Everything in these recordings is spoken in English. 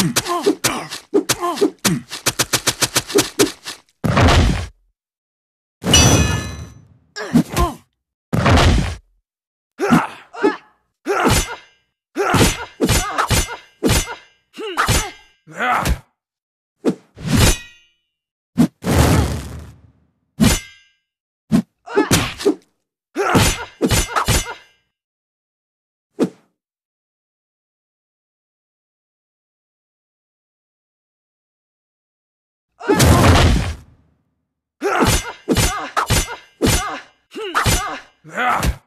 Mm. Ah!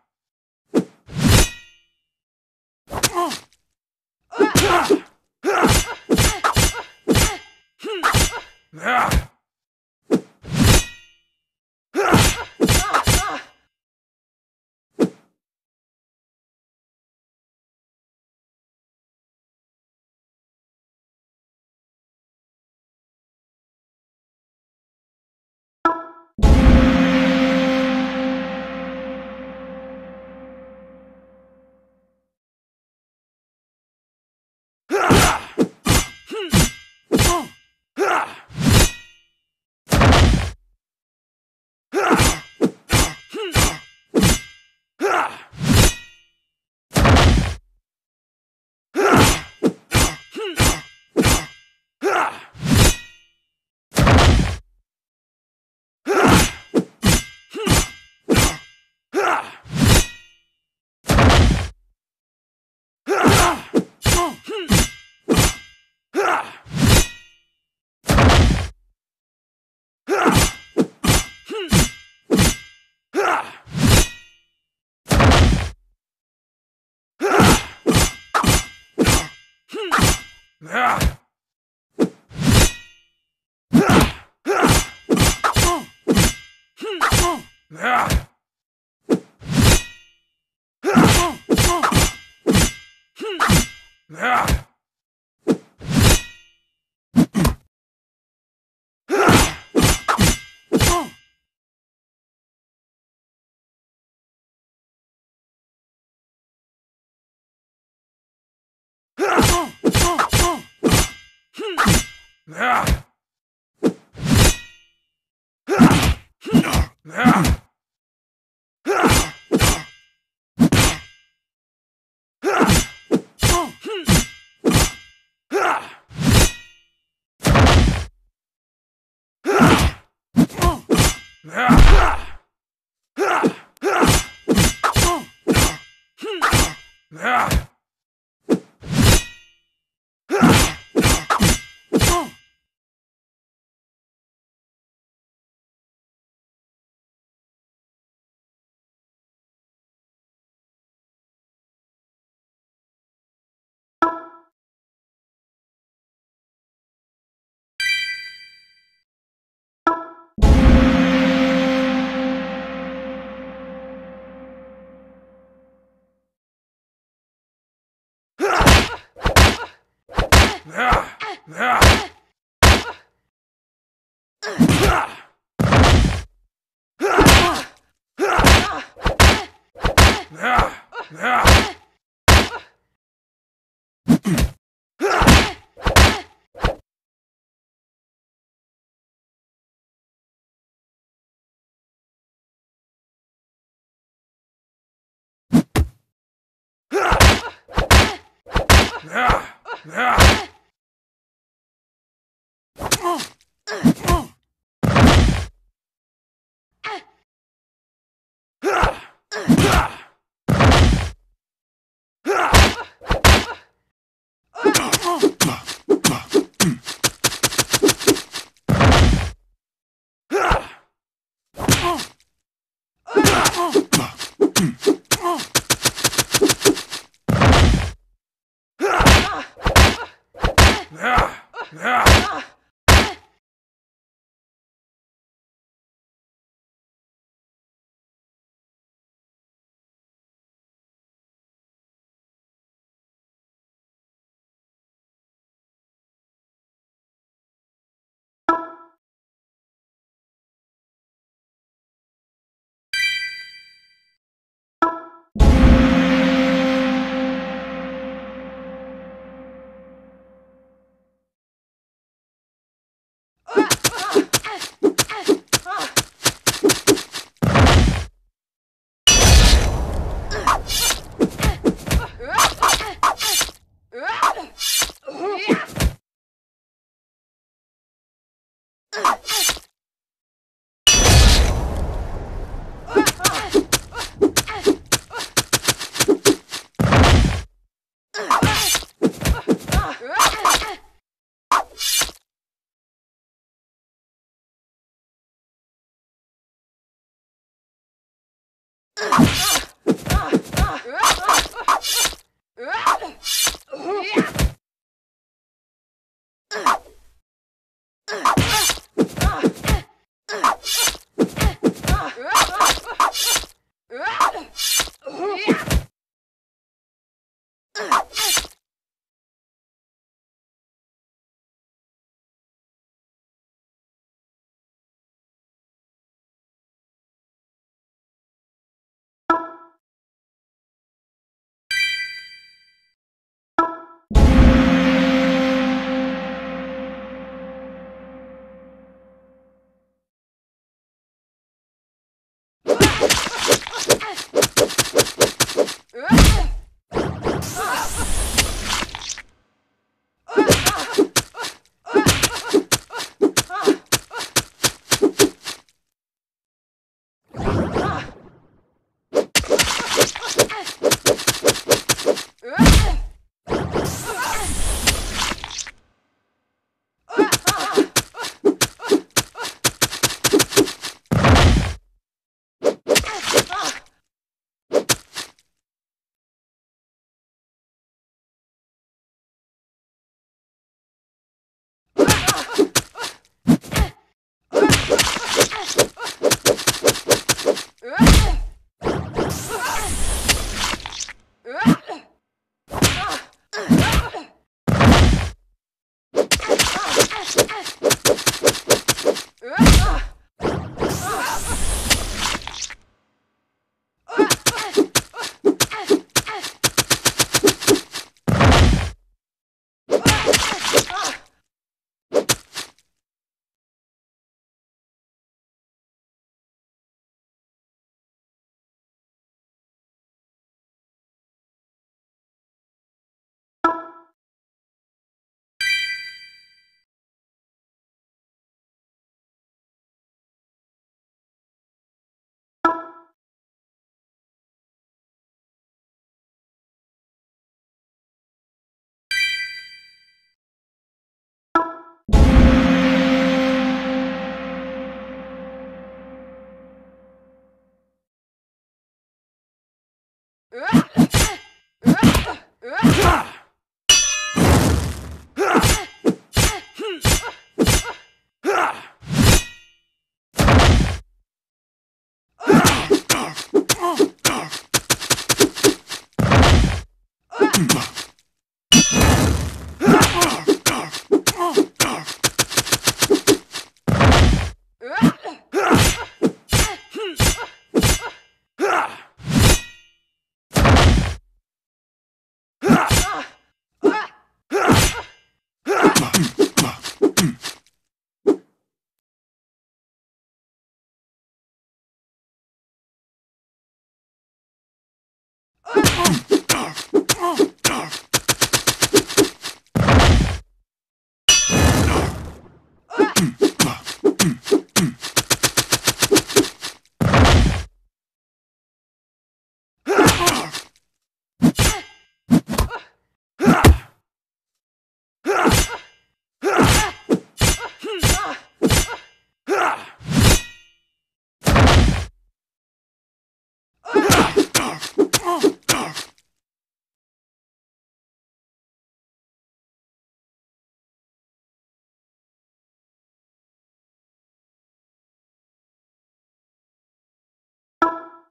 Yeah! Ah! you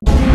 you